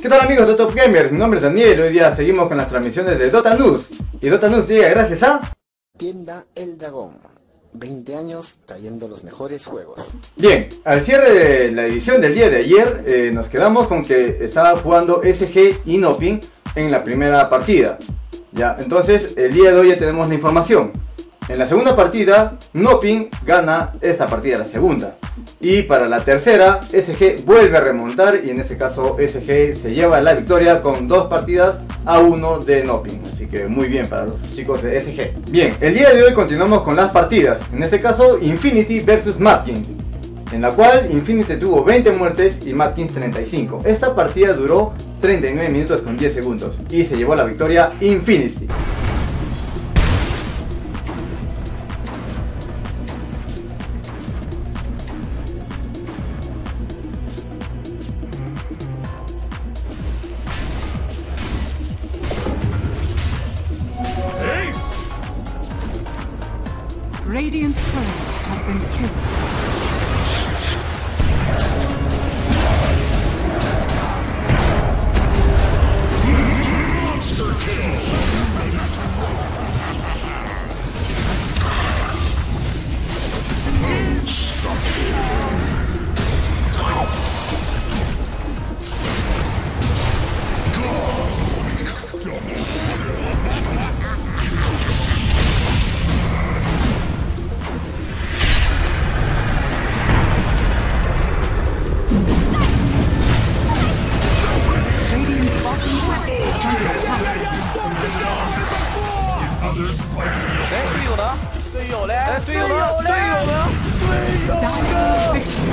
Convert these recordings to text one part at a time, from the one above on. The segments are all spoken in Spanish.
¿Qué tal amigos de Top Gamers? Mi nombre es Daniel, hoy día seguimos con las transmisiones de Dota News. Y Dota News llega gracias a... Tienda El Dragón. 20 años trayendo los mejores juegos. Bien, al cierre de la edición del día de ayer, eh, nos quedamos con que estaba jugando SG y Nopin en la primera partida. Ya, entonces el día de hoy ya tenemos la información. En la segunda partida, Nopin gana esta partida, la segunda. Y para la tercera, SG vuelve a remontar y en ese caso SG se lleva la victoria con dos partidas a uno de Nopin. Así que muy bien para los chicos de SG. Bien, el día de hoy continuamos con las partidas. En este caso, Infinity versus Matkins. En la cual Infinity tuvo 20 muertes y Matkins 35. Esta partida duró 39 minutos con 10 segundos y se llevó la victoria Infinity. Radiant's turret has been killed. Radiant's 队友嘞？哎，队友呢？队友呢？队友 Dire victory.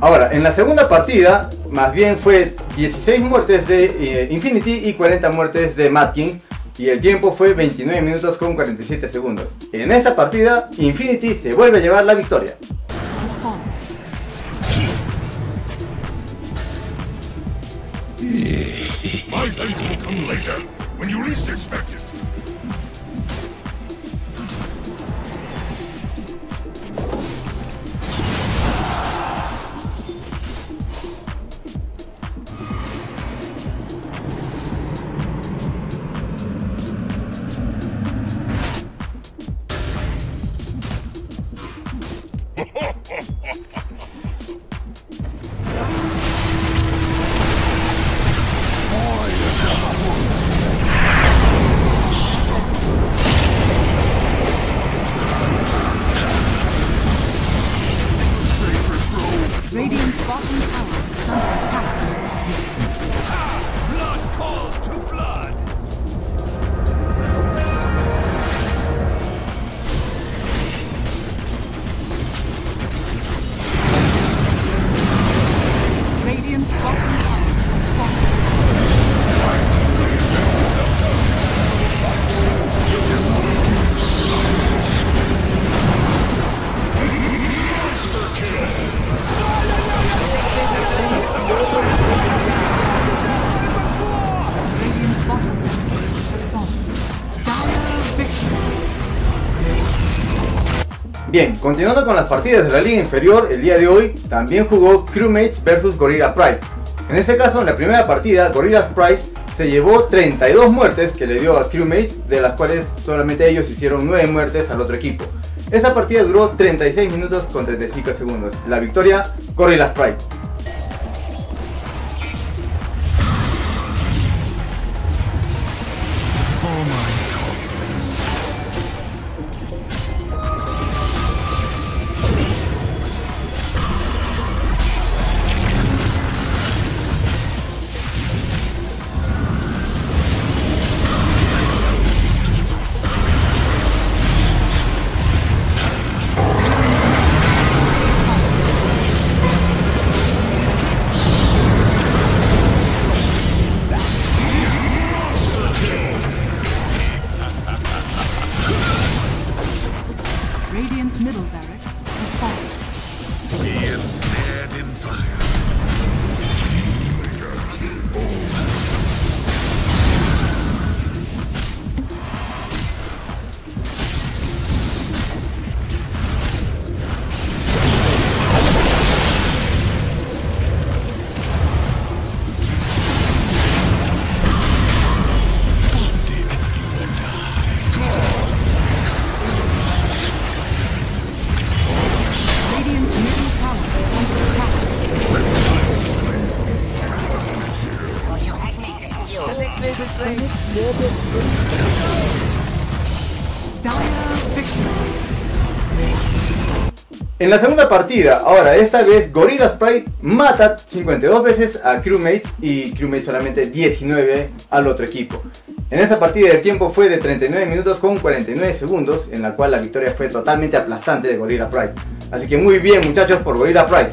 Ahora, en la segunda partida, más bien fue 16 muertes de eh, Infinity y 40 muertes de Matkins. Y el tiempo fue 29 minutos con 47 segundos. En esta partida, Infinity se vuelve a llevar la victoria. Has fallen. My fate will come later, when you least expect it. bottom tower is under Bien, continuando con las partidas de la liga inferior, el día de hoy también jugó Crewmates vs Gorilla Pride. En este caso, en la primera partida, Gorilla Pride se llevó 32 muertes que le dio a Crewmates, de las cuales solamente ellos hicieron 9 muertes al otro equipo. Esta partida duró 36 minutos con 35 segundos. La victoria, Gorilla Pride. Radiant's middle barracks has fallen. Be ensnared in fire. En la segunda partida, ahora esta vez Gorilla Sprite mata 52 veces a Crewmates y Crewmates solamente 19 al otro equipo. En esta partida el tiempo fue de 39 minutos con 49 segundos, en la cual la victoria fue totalmente aplastante de Gorilla Pride. Así que muy bien muchachos por Gorilla Pride.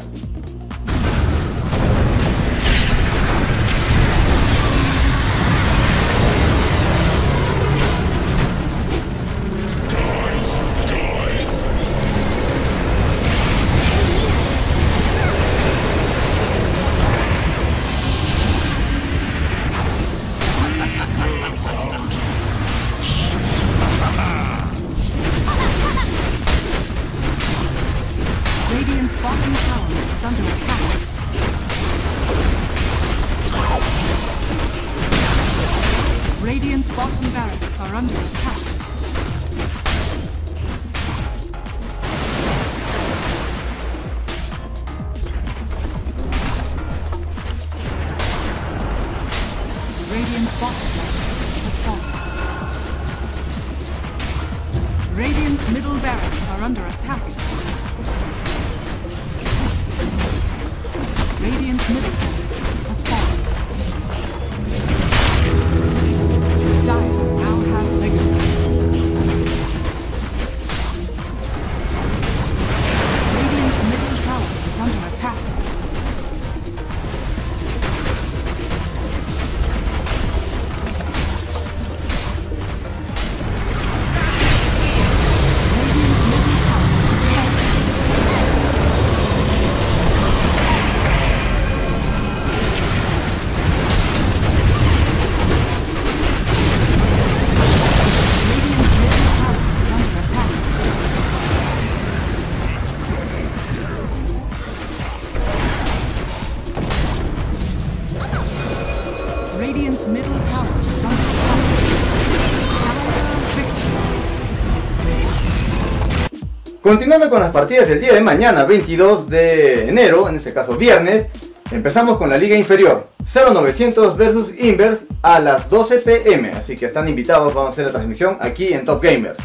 Radiant's bottom barracks are under attack. Radiant's bottom barracks has fallen. Radiant's middle barracks are under attack. Radiant's middle Continuando con las partidas del día de mañana, 22 de enero, en este caso viernes, empezamos con la liga inferior. 0900 versus Inverse a las 12 pm, así que están invitados, vamos a hacer la transmisión aquí en Top Gamers.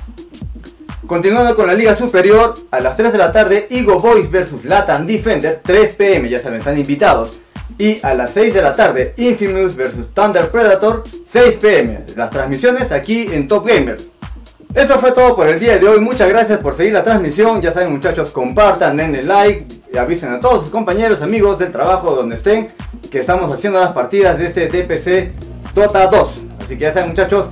Continuando con la liga superior, a las 3 de la tarde, Ego Boys versus Latin Defender, 3 pm, ya saben, están invitados. Y a las 6 de la tarde, Infamous versus Thunder Predator, 6 pm. Las transmisiones aquí en Top Gamers. Eso fue todo por el día de hoy. Muchas gracias por seguir la transmisión. Ya saben muchachos, compartan, denle like, y avisen a todos sus compañeros, amigos del trabajo donde estén, que estamos haciendo las partidas de este DPC Dota 2. Así que ya saben muchachos,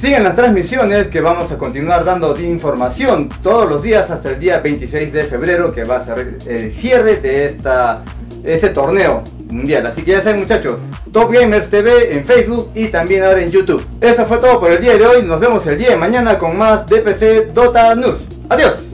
sigan las transmisiones que vamos a continuar dando información todos los días hasta el día 26 de febrero que va a ser el cierre de esta, este torneo mundial. Así que ya saben muchachos, Top Gamers TV en Facebook y también ahora en YouTube. Eso fue todo por el día de hoy. Nos vemos el día de mañana con más DPC Dota News. Adiós.